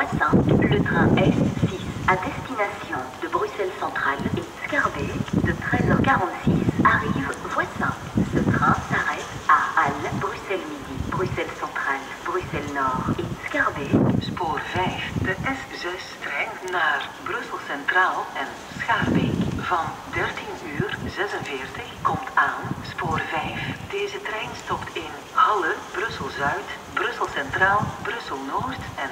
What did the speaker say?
Le train S6 à destination de Bruxelles Centrale et Scarbeck de 13h46 arrive Voisin. Ce train s'arrête à Halle, Bruxelles Midi, Bruxelles Centrale, Bruxelles Nord et Scarbeck. Spoor 5, de S6-trein naar Brussel Centraal en Schaarbeek. Van 13 uur 46 komt aan spoor 5. Deze trein stopt in Halle, Brussel Zuid, Brussel Centraal, Brussel Noord en